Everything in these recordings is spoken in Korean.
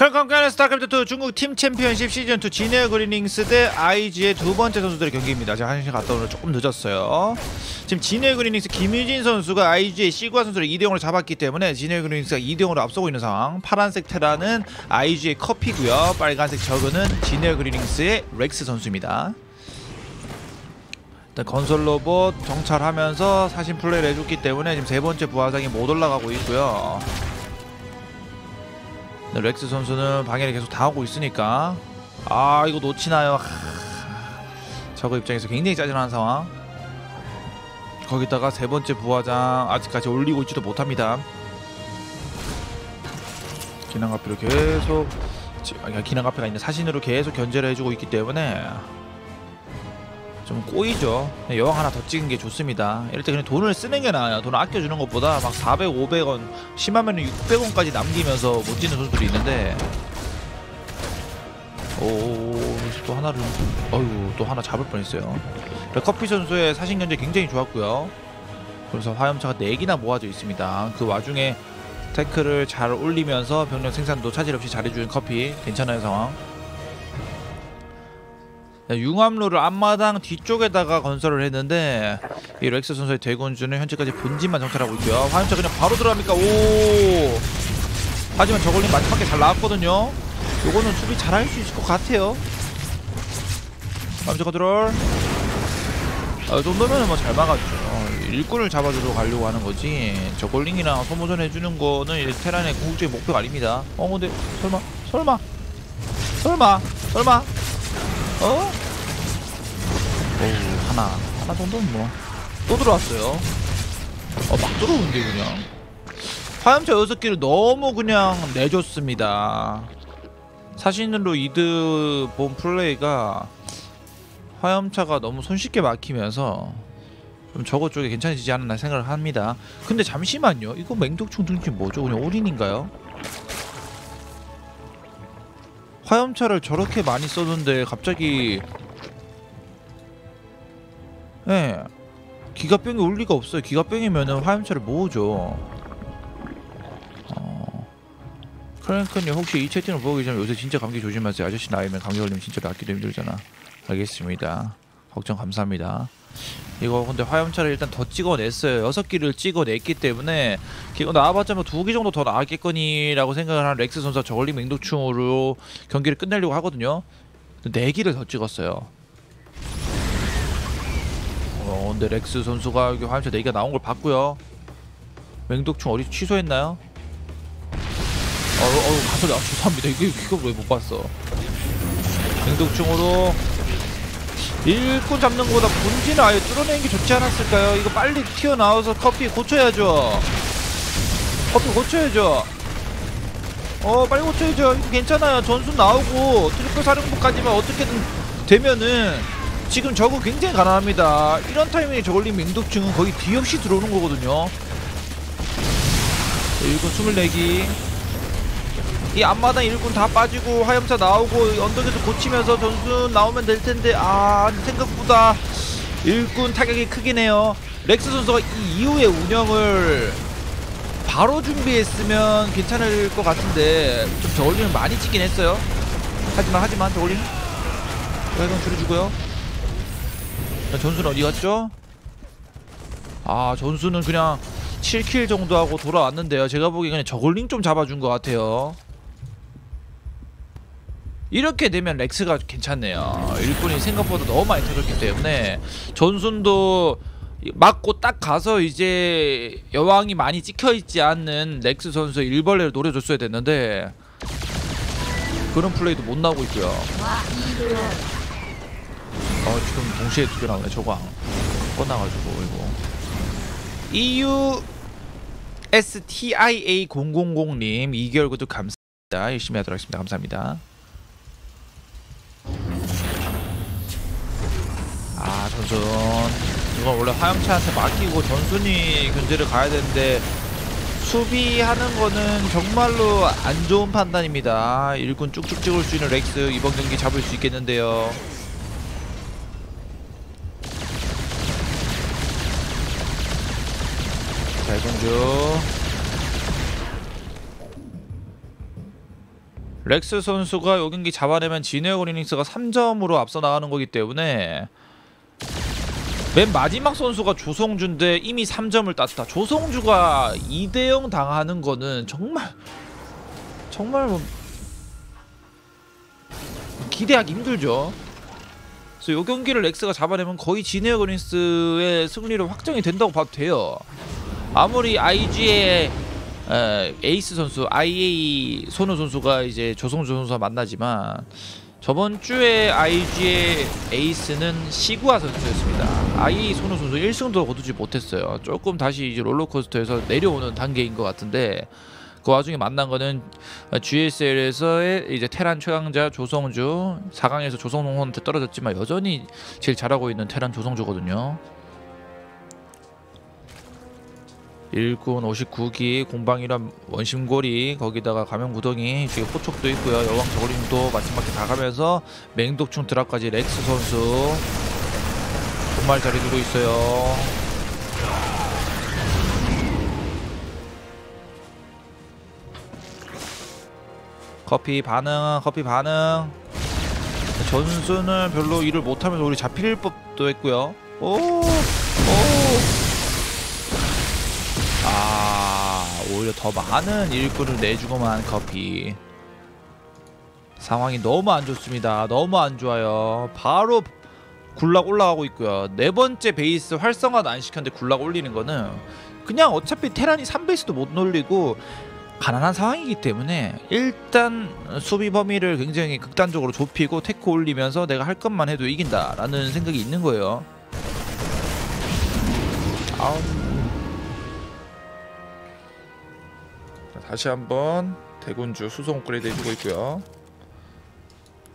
컬컴카는 스타크래프트2 중국 팀 챔피언십 시즌2 진에어 그린윙스 대 IG의 두 번째 선수들의 경기입니다. 제가 한시간 갔다 오늘 조금 늦었어요. 지금 진에어 그린윙스 김유진 선수가 IG의 시구아 선수를 2대0으로 잡았기 때문에 진에어 그린윙스가 2대0으로 앞서고 있는 상황. 파란색 테란은 IG의 커피고요. 빨간색 저그는 진에어 그린윙스의 렉스 선수입니다. 일단 건설 로봇 정찰하면서 사신 플레이를 해줬기 때문에 지금 세 번째 부화장이 못 올라가고 있고요. 네, 렉스 선수는 방해를 계속 당하고 있으니까 아 이거 놓치나요? 하... 저거 입장에서 굉장히 짜증나는 상황. 거기다가 세 번째 부하장 아직까지 올리고 있지도 못합니다. 기능가피로 계속 아니 기능가피가 있는 사신으로 계속 견제를 해주고 있기 때문에 좀 꼬이죠. 여왕 하나 더 찍은 게 좋습니다. 이럴 때 그냥 돈을 쓰는 게 나아요. 돈을 아껴주는 것보다 막 400, 500원, 심하면 600원까지 남기면서 못 찍는 선수들이 있는데 오또 하나를 어유 또 하나 잡을 뻔했어요. 커피 선수의 사신 견제 굉장히 좋았고요. 그래서 화염차가 4개나 모아져 있습니다. 그 와중에 태클을 잘 올리면서 병력 생산도 차질 없이 잘해주는 커피 괜찮아요 상황. 융합로를 앞마당 뒤쪽에다가 건설을 했는데 이 렉스 선수의 대군주는 현재까지 본진만 정찰하고 있고요. 화염차 그냥 바로 들어갑니까? 오. 하지만 저글링 마지막에 잘 나왔거든요. 요거는 수비 잘 할 수 있을 것 같아요. 화염차 컨트롤. 아, 이 정도면 뭐 잘 막았죠. 일꾼을 잡아주러 가려고 하는 거지. 저글링이랑 소모전 해주는 거는 테란의 궁극적인 목표가 아닙니다. 어 근데 설마 설마 설마 설마 어? 오. 하나. 하나 정도는 뭐또 들어왔어요. 어막 들어오는데 그냥. 화염차 6개를 너무 그냥 내줬습니다. 사신으로 이드 본 플레이가 화염차가 너무 손쉽게 막히면서 좀 저거 쪽에 괜찮아지지 않았나 생각을 합니다. 근데 잠시만요. 이거 맹독충 등지 뭐죠? 그냥 올인인가요? 화염차를 저렇게 많이 썼는데 갑자기 예. 네. 기가병이 올 리가 없어요. 기가병이면은 화염차를 모으죠. 어... 크랭크님 혹시 이 채팅을 보기 전에 요새 진짜 감기 조심하세요. 아저씨 나이면 감기 걸리면 진짜 낫기도 힘들잖아. 알겠습니다. 걱정 감사합니다. 이거 근데 화염차를 일단 더 찍어냈어요. 여섯 기를 찍어냈기 때문에 이거 나와봤자 뭐두개 정도 더 나왔겠거니라고 생각을 하는 렉스 선수가 저걸리 맹독충으로 경기를 끝내려고 하거든요. 네 기를 더 찍었어요 어 근데 렉스 선수가 여기 화염차 네 개가 나온 걸 봤고요. 맹독충 어디 취소했나요? 어우 어우 가소리 아 죄송합니다. 이거 이거 왜 못 봤어? 맹독충으로 일꾼 잡는 것보다 본진을 아예 뚫어내는 게 좋지 않았을까요? 이거 빨리 튀어나와서 커피 고쳐야죠. 커피 고쳐야죠. 어 빨리 고쳐야죠. 이거 괜찮아요. 전순 나오고 트리플 사령부까지만 어떻게든 되면은 지금 저그 굉장히 가난합니다. 이런 타이밍에 저글링 맹독충은 거의 뒤 없이 들어오는 거거든요. 일꾼 24기. 이 앞마당 일꾼 다 빠지고 화염차 나오고 언덕에서 고치면서 전순 나오면 될 텐데 아 생각보다 일꾼 타격이 크긴 해요. 렉스 선수가 이 이후의 운영을 바로 준비했으면 괜찮을 것 같은데 좀 저울리는 많이 찍긴 했어요. 하지만 하지만 저글링 여기는 줄여주고요 전순은 어디 갔죠? 아 전순은 그냥 7킬 정도 하고 돌아왔는데요. 제가 보기엔 그냥 저글링 좀 잡아준 것 같아요. 이렇게 되면 렉스가 괜찮네요. 일꾼이 생각보다 너무 많이 터졌기 때문에 전순도 맞고 딱 가서 이제 여왕이 많이 찍혀있지 않는 렉스 선수 일벌레를 노려줬어야 됐는데 그런 플레이도 못 나오고 있고요 어 지금 동시에 두 개 나오네 저거 꺼나가지고 이거. EU STIA 000님 2개월 구독 감사합니다. 열심히 하도록 하겠습니다. 감사합니다. 아 전순. 이건 원래 화염차한테 맡기고 전순이 견제를 가야 되는데 수비하는 거는 정말로 안 좋은 판단입니다. 일꾼 쭉쭉 찍을 수 있는 렉스 이번 경기 잡을 수 있겠는데요 자 이공주 렉스 선수가 요 경기 잡아내면 진에어 그린윙스가 3점으로 앞서 나가는 거기 때문에 맨 마지막 선수가 조성주인데 이미 3점을 땄다. 조성주가 2대0 당하는 거는 정말 정말 뭐 기대하기 힘들죠. 그래서 요 경기를 렉스가 잡아내면 거의 진에어 그린스의 승리로 확정이 된다고 봐도 돼요. 아무리 IG의 에, 에이스 선수 IA 손우 선수가 이제 조성주 선수와 만나지만 저번 주에 IG의 에이스는 시구아 선수였습니다. IA 손우 선수 1승도 거두지 못했어요. 조금 다시 이제 롤러코스터에서 내려오는 단계인 것 같은데 그 와중에 만난 거는 GSL에서의 이제 테란 최강자 조성주 4강에서 조성홍한테 떨어졌지만 여전히 제일 잘하고 있는 테란 조성주거든요. 1군 59기 공방이란 원심고리 거기다가 가면구덩이 뒤에 포촉도 있고요. 여왕 저글링도 마지막에 다 가면서 맹독충 드랍까지 렉스 선수 정말 잘해주고 있어요. 커피 반응 커피 반응. 전순을 별로 일을 못하면서 우리 잡힐 법도 했고요. 오 오. 아 오히려 더 많은 일꾼을 내주고만 커피. 상황이 너무 안 좋습니다. 너무 안 좋아요. 바로 군락 올라가고 있고요. 네 번째 베이스 활성화도 안 시켰는데 군락 올리는 거는 그냥 어차피 테란이 3베이스도 못 놀리고 가난한 상황이기 때문에 일단 수비 범위를 굉장히 극단적으로 좁히고 tech 올리면서 내가 할 것만 해도 이긴다라는 생각이 있는 거예요. 아우 다시 한번 대군주 수송 업그레이드 해주고 있고요.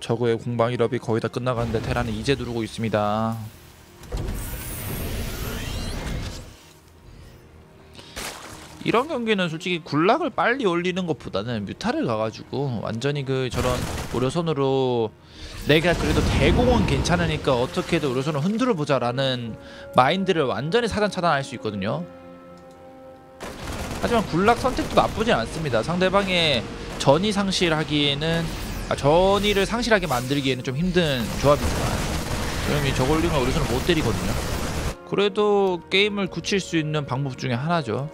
저거의 공방 1업이 거의 다 끝나가는데 테란은 이제 누르고 있습니다. 이런 경기는 솔직히 굴락을 빨리 올리는 것보다는 뮤타를 가가지고 완전히 그 저런 오려선으로 내가 그래도 대공은 괜찮으니까 어떻게든 오려선을 흔들어 보자라는 마인드를 완전히 사전 차단할 수 있거든요 하지만 굴락 선택도 나쁘지 않습니다. 상대방의 전이 상실하기에는 아, 전이를 상실하게 만들기에는 좀 힘든 조합이지만 그럼 이 저걸링은 우리서는 못 때리거든요. 그래도 게임을 굳힐 수 있는 방법 중에 하나죠.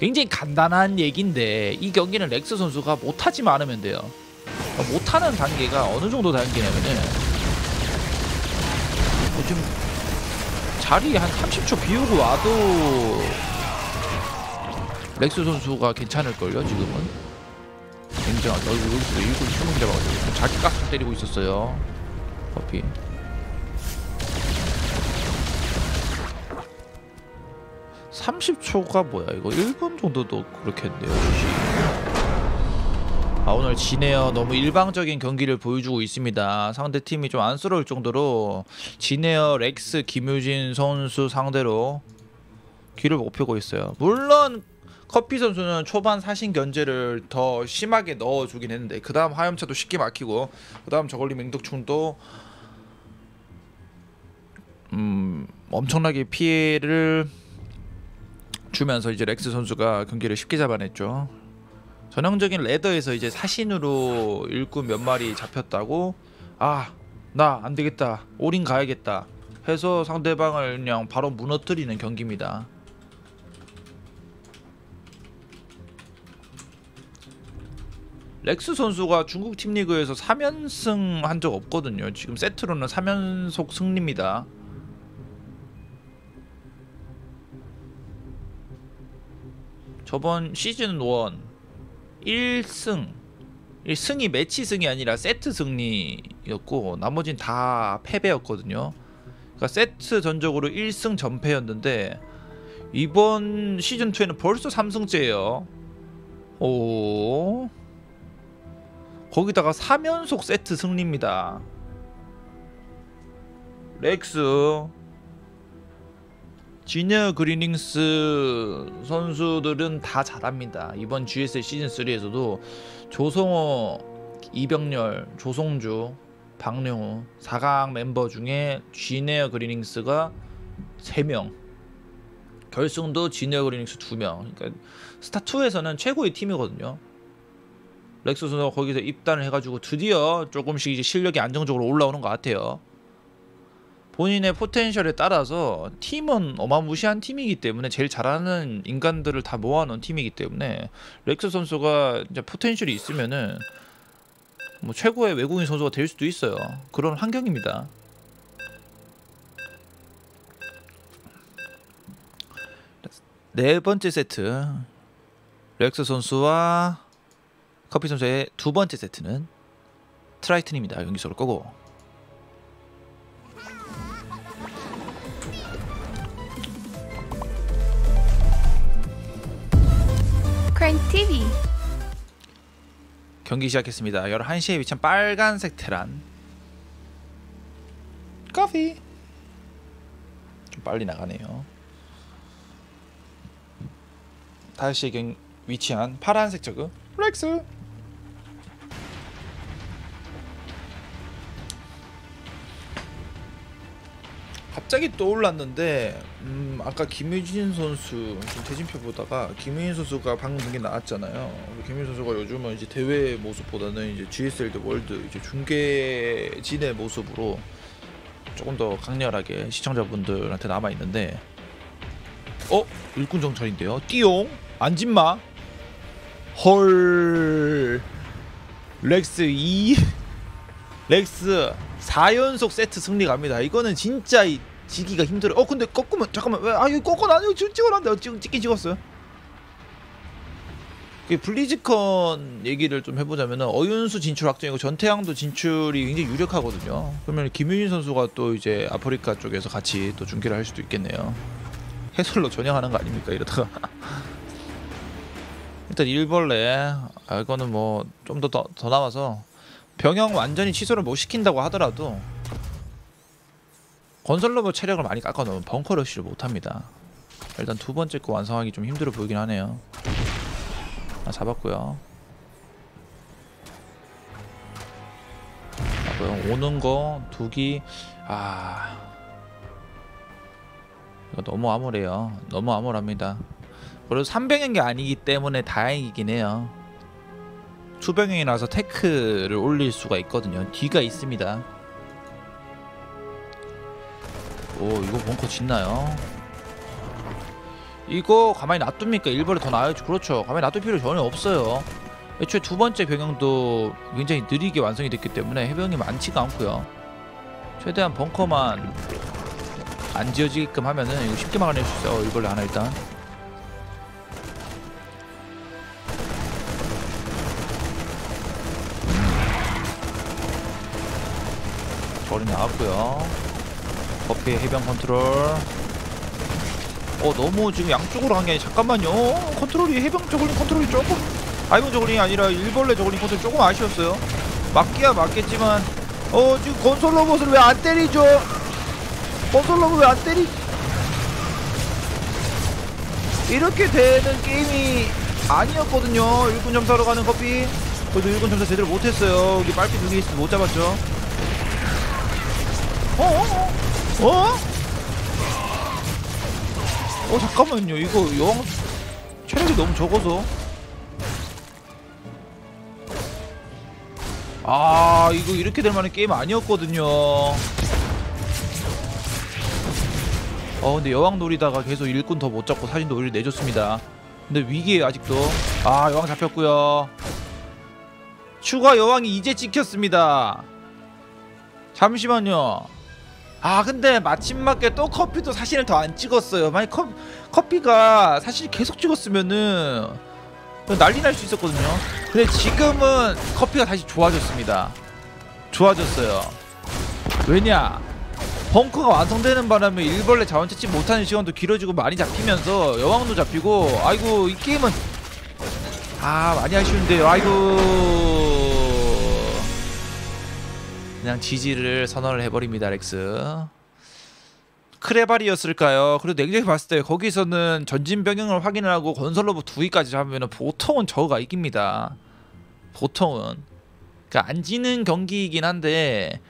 굉장히 간단한 얘기인데 이 경기는 렉스 선수가 못하지만 않으면 돼요. 못하는 단계가 어느 정도 단계냐면은 뭐좀 자리 한 30초 비우고 와도 렉스 선수가 괜찮을걸요 지금은? 굉장하다 어, 여기서 일꾼 20명 잡아가지고 자기 가스 때리고 있었어요 커피. (30초가) 뭐야? 이거 1분 정도도 그렇겠네요 아 오늘 지네어 너무 일방적인 경기를 보여주고 있습니다. 상대 팀이 좀 안쓰러울 정도로 진에어 렉스 김유진 선수 상대로 기를 못 펴고 있어요. 물론 커피 선수는 초반 사신 견제를 더 심하게 넣어주긴 했는데 그 다음 화염차도 쉽게 막히고 그 다음 저글링 맹독충도 음 엄청나게 피해를 주면서 이제 렉스 선수가 경기를 쉽게 잡아냈죠. 전형적인 ladder에서 이제 사신으로 일꾼 몇 마리 잡혔다고 아 나 안되겠다 올인 가야겠다 해서 상대방을 그냥 바로 무너뜨리는 경기입니다. 렉스 선수가 중국 팀 리그에서 3연승 한 적 없거든요. 지금 세트로는 3연속 승리입니다. 저번 시즌 1 1승 1승이 매치 승이 아니라 세트 승리였고 나머진 다 패배였거든요. 그러니까 세트 전적으로 1승 전패였는데 이번 시즌 2에는 벌써 3승째예요. 오. 거기다가 3연속 세트 승리입니다. 렉스 지녀 그리닝스 선수들은 다 잘합니다. 이번 GSL 시즌 3에서도 조성호, 이병렬, 조성주, 박령우 4강 멤버 중에 진에어 그린윙스가 3명 결승도 진에어 그린윙스 2명 그러니까 스타2에서는 최고의 팀이거든요 렉스 선수가 거기서 입단을 해가지고 드디어 조금씩 이제 실력이 안정적으로 올라오는 것 같아요. 본인의 potential에 따라서 팀은 어마무시한 팀이기 때문에 제일 잘하는 인간들을 다 모아놓은 팀이기 때문에 렉스 선수가 이제 potential이 있으면은 뭐 최고의 외국인 선수가 될 수도 있어요. 그런 환경입니다. 네 번째 세트 렉스 선수와 커피 선수의 두 번째 세트는 트라이튼입니다. 경기석을 끄고 크랭 TV 경기 시작했습니다. 11시에 위치한 빨간색 테란 커피 좀 빨리 나가네요. 5시에 경 위치한 파란색 저그 렉스 갑자기 떠올랐는데 음, 아까 김유진 선수 지금 대진표 보다가 김유진 선수가 방금 경기 나왔잖아요. 김유진 선수가 요즘은 이제 대회 모습보다는 이제 GSLD 월드 이제 중계진의 모습으로 조금 더 강렬하게 시청자분들한테 남아 있는데 어 일꾼 정찰인데요. 띠용 안진마 헐 렉스 2 렉스 4연속 세트 승리 갑니다. 이거는 진짜 이- 지기가 힘들어. 어 근데 꺾으면 잠깐만 왜 아 이거 꺾어 나는 지금 찍어놨는데 지금 찍긴 찍었어요. 그 블리즈컨 얘기를 좀 해보자면은 어윤수 진출 확정이고 전태양도 진출이 굉장히 유력하거든요. 그러면 김유진 선수가 또 이제 아프리카 쪽에서 같이 또 중계를 할 수도 있겠네요. 해설로 전향하는 거 아닙니까 이러다가 일단 일벌레 아 이거는 뭐 좀 더 더 더 남아서 병영 완전히 취소를 못 시킨다고 하더라도 건설 로봇 체력을 많이 깎아 놓으면 벙커 러쉬를 못 합니다. 일단 두 번째 거 완성하기 좀 힘들어 보이긴 하네요. 아 잡았고요. 잡고요. 오는 거 두기 아 이거 너무 암울해요. 너무 암울합니다. 그래도 3병인 게 아니기 때문에 다행이긴 해요. 투병행이 나서 테크를 올릴 수가 있거든요. 뒤가 있습니다. 오 이거 벙커 짓나요? 이거 가만히 놔둡니까? 일벌에 더 나아야지 그렇죠. 가만히 놔둘 필요 전혀 없어요. 애초에 두 번째 병영도 굉장히 느리게 완성이 됐기 때문에 해병이 많지가 않고요. 최대한 벙커만 안 지어지게끔 하면은 이거 쉽게 막아낼 수 있어요. 일벌레 하나 일단. 저리 나왔고요. 커피 해병 컨트롤. 어 너무 지금 양쪽으로 간 게 아니라 잠깐만요. 어, 컨트롤이 해병 저글링 컨트롤이 조금 아이번 저글링이 아니라 일벌레 저글링 컨트롤 조금 아쉬웠어요. 맞기야 맞겠지만 어 지금 건설 로봇을 왜 안 때리죠? 건설 로봇 왜 안 때리? 이렇게 되는 게임이 아니었거든요. 일꾼 점사로 가는 커피. 그래도 일군 점사 제대로 못했어요. 여기 빨피 두개 있으면 못 잡았죠. 어? 어? 어? 어? 잠깐만요. 이거 여왕 체력이 너무 적어서. 아 이거 이렇게 될 만한 게임 아니었거든요. 어 근데 여왕 노리다가 계속 일꾼 더 못 잡고 사진도 오히려 내줬습니다. 근데 위기에요 아직도. 아 여왕 잡혔고요. 추가 여왕이 이제 찍혔습니다. 잠시만요 아 근데 마침 맞게 또 커피도 사실은 더 안 찍었어요. 만약 커, 커피가 사실 계속 찍었으면은 난리 날 수 있었거든요. 근데 지금은 커피가 다시 좋아졌습니다. 좋아졌어요. 왜냐? 벙커가 완성되는 바람에 일벌레 자원 채취 못하는 시간도 길어지고 많이 잡히면서 여왕도 잡히고 아이고 이 게임은 아 많이 아쉬운데요. 아이고 그냥 GG를 선언을 해버립니다 렉스 설레발이었을까요? 그리고 냉정히 봤을 때 거기서는 전진 병영을 확인을 하고 건설로봇 두 기까지 잡으면 보통은 저그가 이깁니다 보통은 그러니까 안 지는 경기이긴 한데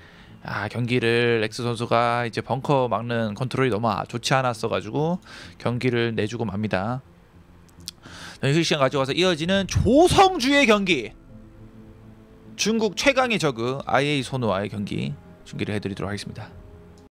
아 경기를 렉스 선수가 이제 벙커 막는 컨트롤이 너무 아- 좋지 않았어 가지고 경기를 내주고 맙니다. 네, 그 시간 가져와서 이어지는 조성주의 경기 중국 최강의 저그 IA 손호와의 경기 중계를 해드리도록 하겠습니다.